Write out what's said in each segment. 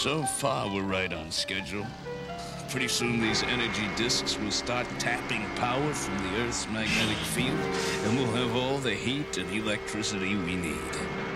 So far, we're right on schedule. Pretty soon, these energy disks will start tapping power from the Earth's magnetic field, and we'll have all the heat and electricity we need.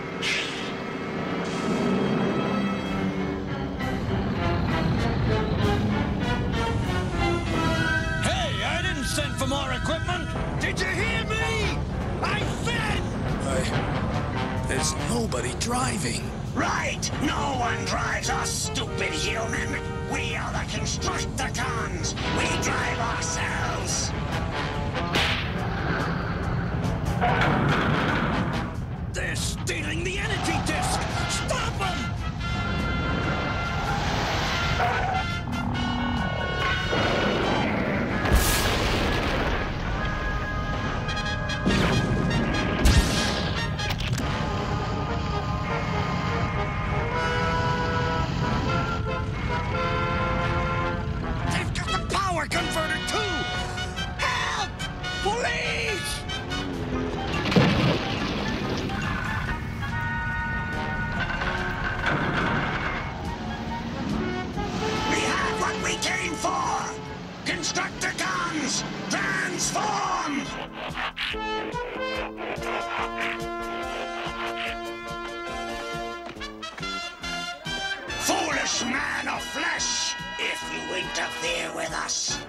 Interfere with us,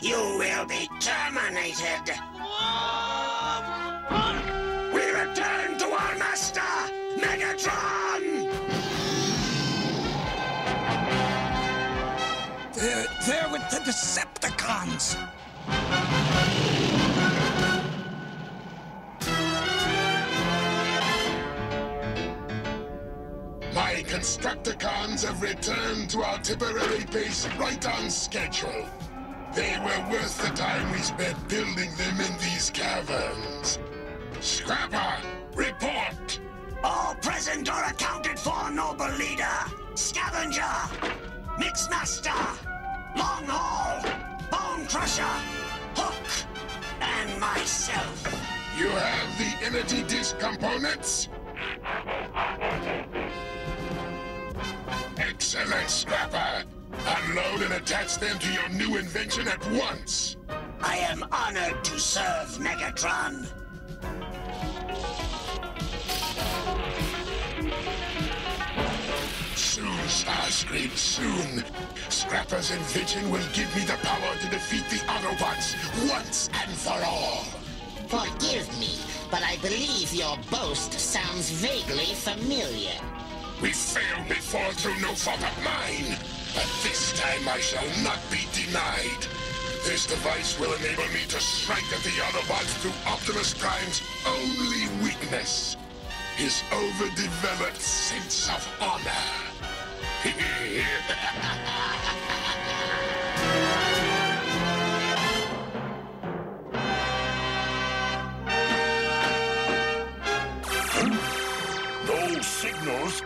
you will be terminated! We return to our master, Megatron! They're, they're with the Decepticons. Constructicons have returned to our temporary base right on schedule. They were worth the time we spent building them in these caverns. Scrapper, report! All present or accounted for, noble leader. Scavenger, Mixmaster, Long Haul, Bone Crusher, Hook, and myself. You have the energy disk components? Excellent, Scrapper. Unload and attach them to your new invention at once. I am honored to serve Megatron. Soon, Starscream, soon. Scrapper's invention will give me the power to defeat the Autobots once and for all. Forgive me, but I believe your boast sounds vaguely familiar. We failed before through no fault of mine, but this time I shall not be denied. This device will enable me to strike at the Autobots through Optimus Prime's only weakness. His overdeveloped sense of honor.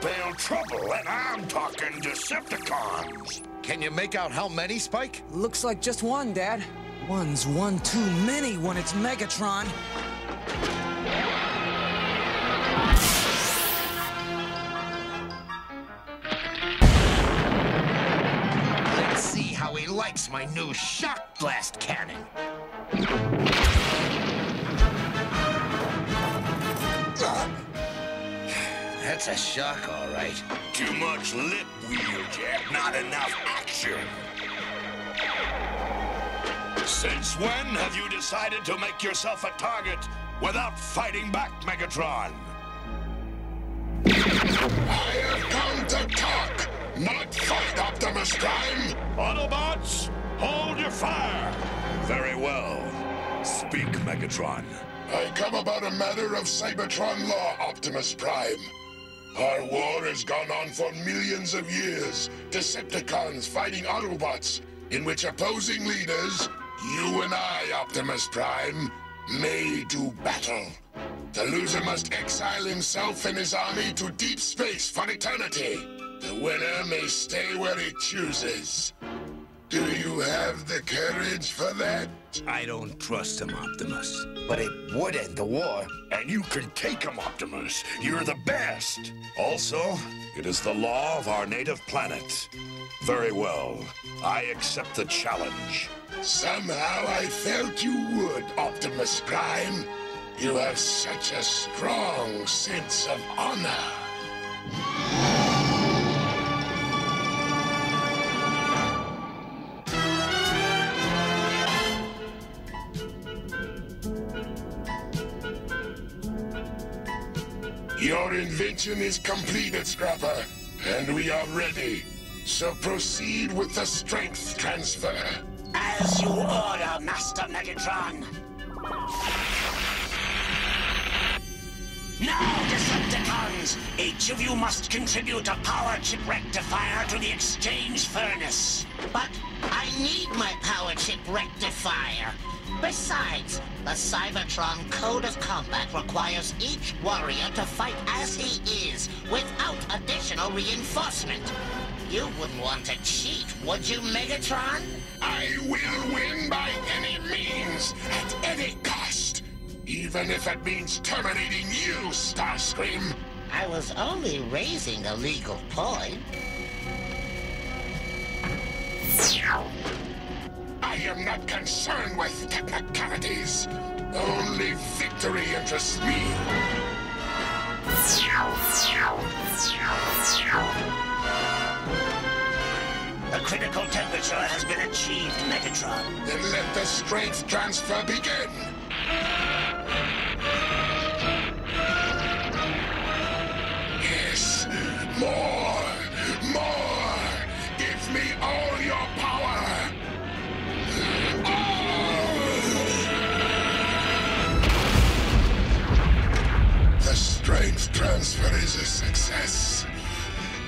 spell trouble, and I'm talking Decepticons. Can you make out how many, Spike? Looks like just one, Dad. One's one too many when it's Megatron. Let's see how he likes my new shock blast cannon. That's a shock, all right. Too much lip wheel, Not enough action. Since when have you decided to make yourself a target without fighting back, Megatron? I have come to talk, not fight Optimus Prime. Autobots, hold your fire. Very well. Speak, Megatron. I come about a matter of Cybertron law, Optimus Prime. Our war has gone on for millions of years. Decepticons fighting Autobots, in which opposing leaders, you and I, Optimus Prime, may do battle. The loser must exile himself and his army to deep space for eternity. The winner may stay where he chooses. Do you have the courage for that? I don't trust him, Optimus. But it would end the war. And you can take him, Optimus. You're the best. Also, it is the law of our native planet. Very well. I accept the challenge. Somehow I felt you would, Optimus Prime. You have such a strong sense of honor. Your invention is completed, Scrapper, and we are ready. So proceed with the strength transfer. As you order, Master Megatron. Now, Decepticons, each of you must contribute a power chip rectifier to the exchange furnace. But I need my power chip rectifier. Besides, the Cybertron Code of Combat requires each warrior to fight as he is, without additional reinforcement. You wouldn't want to cheat, would you, Megatron? I will win by any means, at any cost. Even if it means terminating you, Starscream. I was only raising a legal point. I am not concerned with technicalities. Only victory interests me. The critical temperature has been achieved, Megatron. Then let the strength transfer begin. Transfer is a success.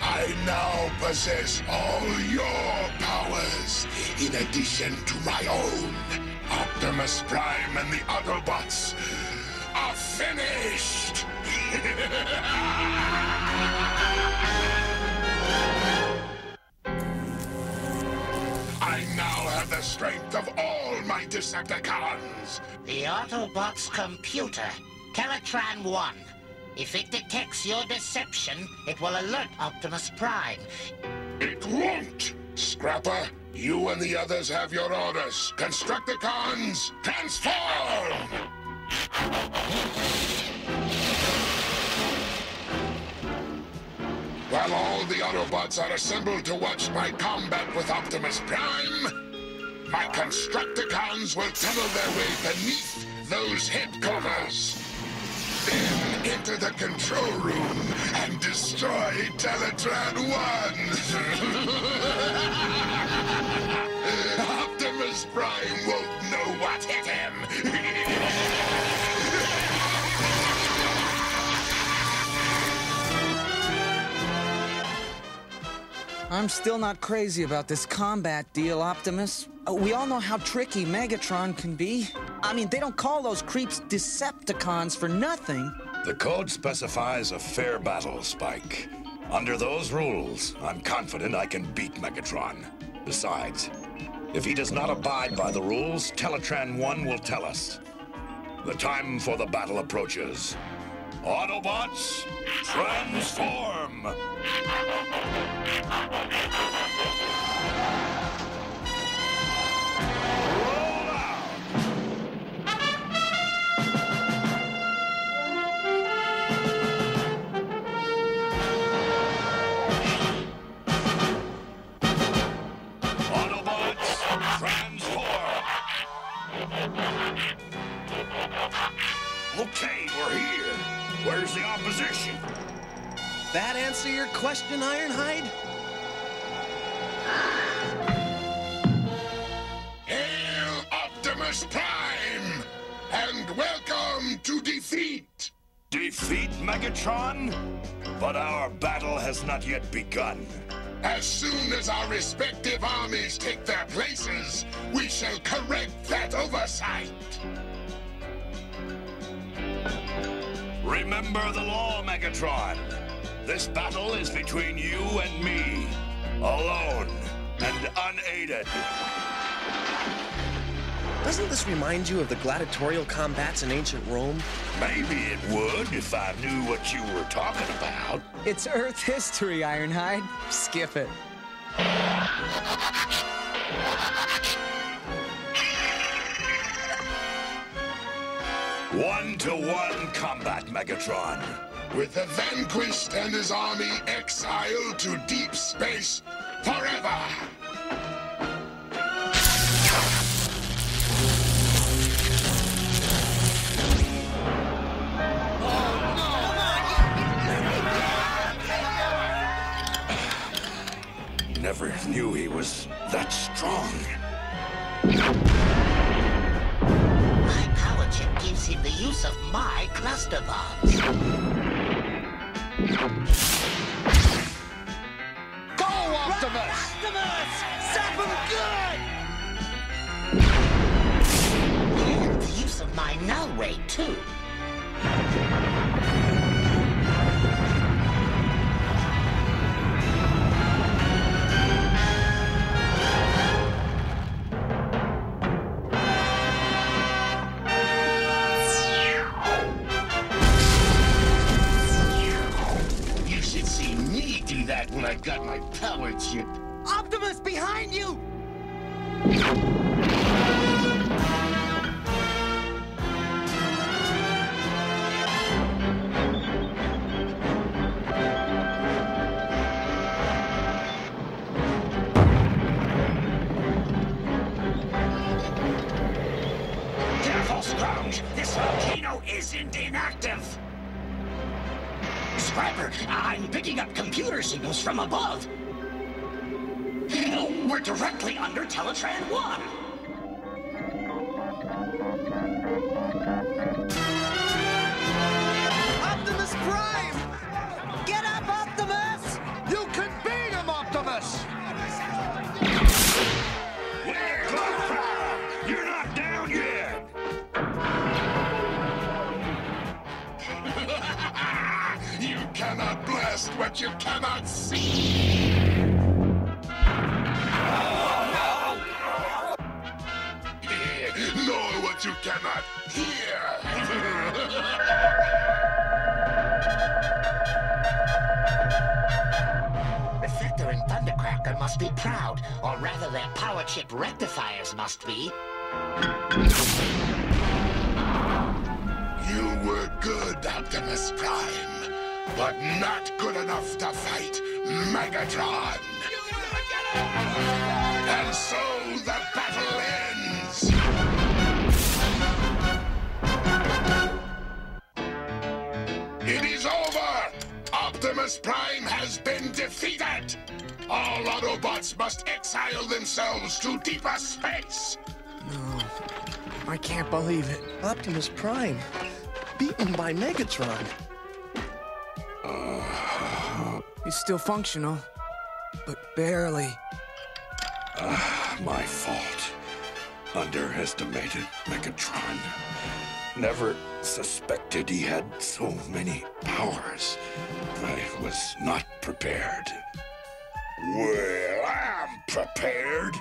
I now possess all your powers, in addition to my own. Optimus Prime and the Autobots are finished! I now have the strength of all my Decepticons! The Autobots computer, Teletran 1. If it detects your deception, it will alert Optimus Prime. It won't! Scrapper, you and the others have your orders. Constructicons, transform! While all the Autobots are assembled to watch my combat with Optimus Prime, my Constructicons will tunnel their way beneath those headquarters. Then enter the control room and destroy Teletran 1! Optimus Prime won't know what hit him! I'm still not crazy about this combat deal, Optimus. Uh, We all know how tricky Megatron can be. I mean, they don't call those creeps Decepticons for nothing. The code specifies a fair battle, Spike. Under those rules, I'm confident I can beat Megatron. Besides, if he does not abide by the rules, Teletran 1 will tell us. The time for the battle approaches. Autobots, transform! That answer your question, Ironhide? Hail Optimus Prime! And welcome to defeat! Defeat Megatron? But our battle has not yet begun. As soon as our respective armies take their places, we shall correct that oversight. Remember the law, Megatron. This battle is between you and me. Alone and unaided. Doesn't this remind you of the gladiatorial combats in ancient Rome? Maybe it would if I knew what you were talking about. It's Earth history, Ironhide. Skip it. One-to-one combat, Megatron. With the vanquished and his army exiled to deep space forever. Oh no! Never knew he was that strong. My power chip gives him the use of my cluster bombs. Go, Optimus! Optimus! Zap him good! And the use of my null ray, too. Got my power chip. Optimus, behind you! Signals from above. We're directly under Teletran 1. Their chip rectifiers must be. You were good, Optimus Prime, but not good enough to fight Megatron. And so the battle ends. It is over! Optimus Prime has been defeated! All Autobots must exile themselves to deeper space! No, I can't believe it. Optimus Prime, beaten by Megatron. He's still functional, but barely. Ah, my fault. Underestimated Megatron. Never suspected he had so many powers. I was not prepared. Well, I'm prepared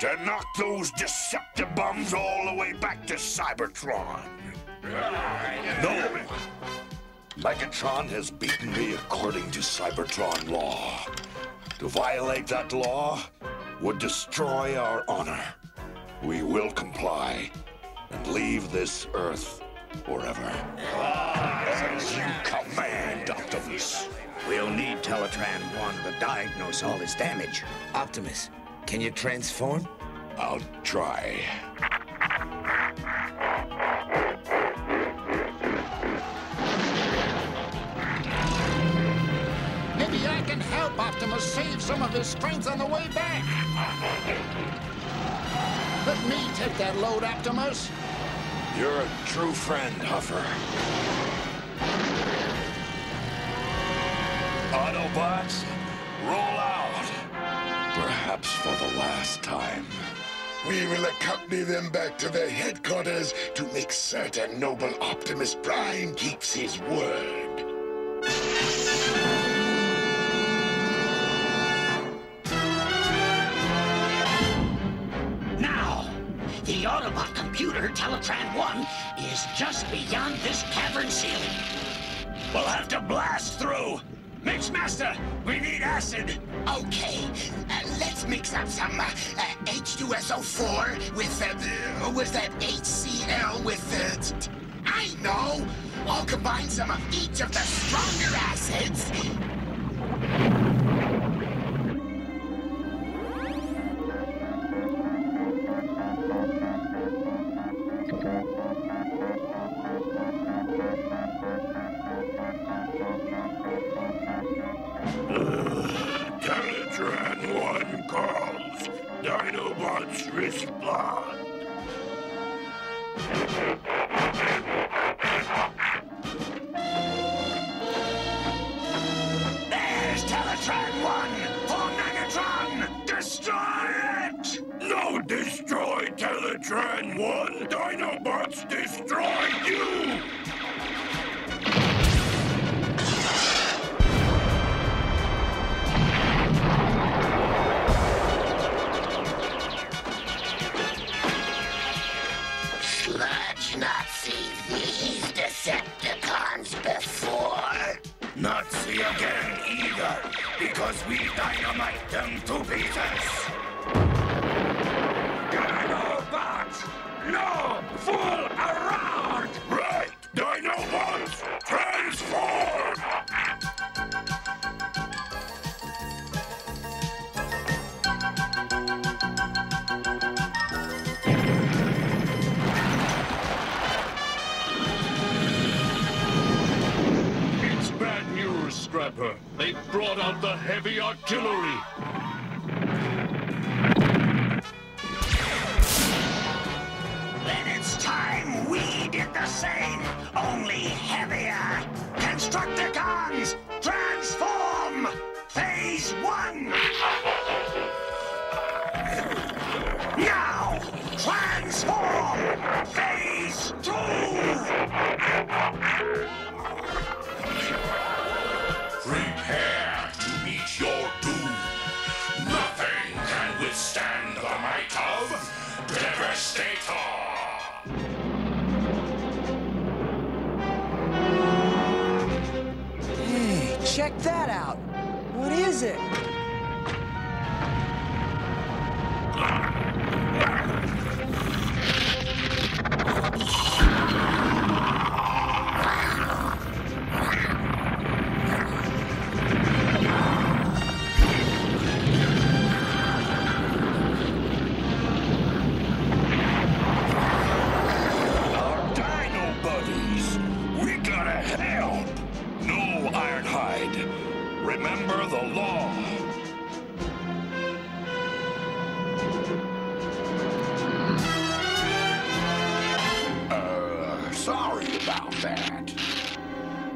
to knock those Decepticons all the way back to Cybertron. No! Megatron has beaten me according to Cybertron law. To violate that law would destroy our honor. We will comply and leave this Earth forever. As you command, Teletran 1 to diagnose all his damage. Optimus, can you transform? I'll try. Maybe I can help Optimus save some of his strength on the way back. Let me take that load, Optimus. You're a true friend, Huffer. Autobots, roll out. Perhaps for the last time. We will accompany them back to their headquarters to make certain noble Optimus Prime keeps his word. Now, the Autobot computer, Teletran 1, is just beyond this cavern ceiling. We'll have to blast through. Mixmaster, we need acid. Okay, uh, let's mix up some uh, uh, H2SO4 with, uh, was that HCl with, uh, I know. I'll combine some of each of the stronger acids. Dinobots respond. Because we dynamite them to pieces. That out. What is it?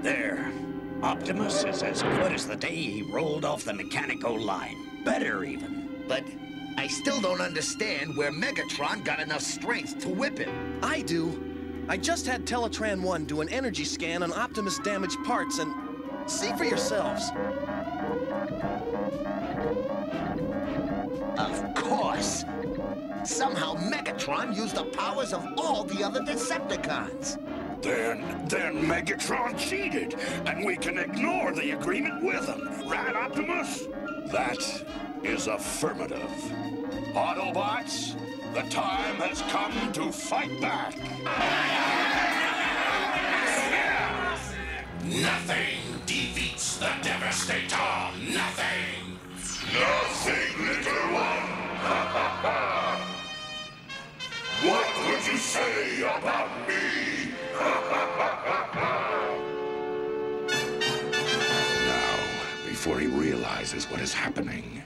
There. Optimus is as good as the day he rolled off the Mechanico line. Better, even. But I still don't understand where Megatron got enough strength to whip him. I do. I just had Teletran 1 do an energy scan on Optimus damaged parts and see for yourselves. Of course. Somehow Megatron used the powers of all the other Decepticons. Then, then Megatron cheated, and we can ignore the agreement with him, right, Optimus? That is affirmative. Autobots, the time has come to fight back. Realizes what is happening.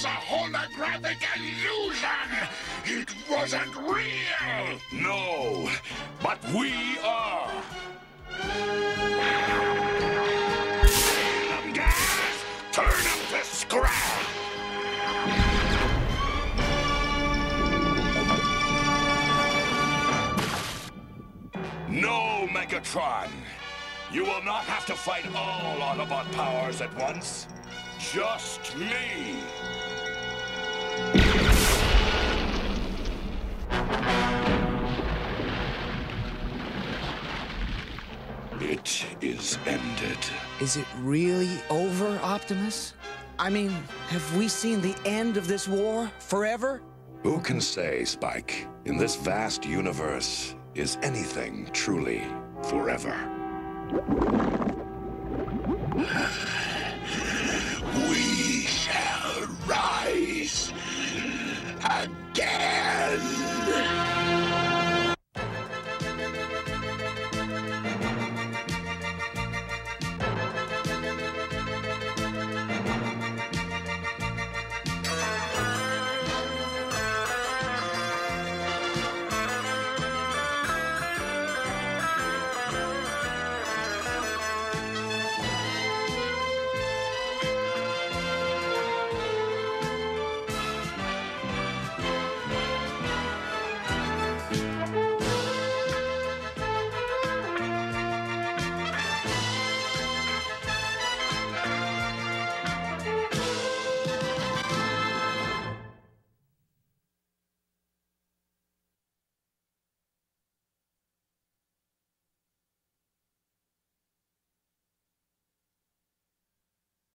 Was a holographic illusion! It wasn't real! No, but we are. Turn up the scrap! No, Megatron! You will not have to fight all Autobot powers at once. Just me! is ended. Is it really over, Optimus? I mean, have we seen the end of this war forever? Who can say, Spike? In this vast universe, is anything truly forever? we shall rise again!